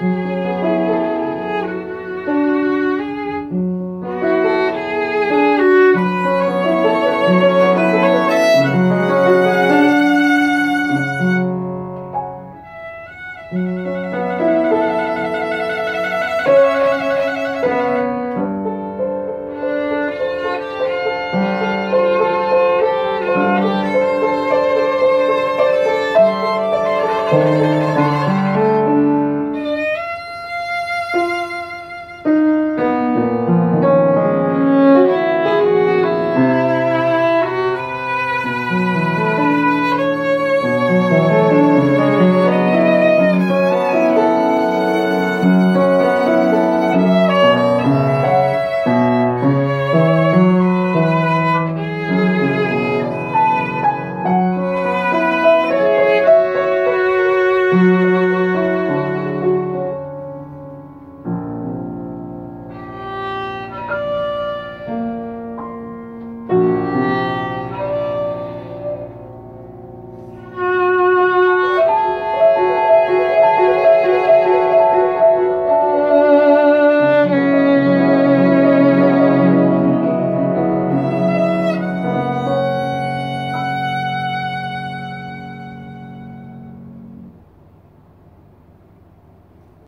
Música